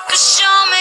you could show me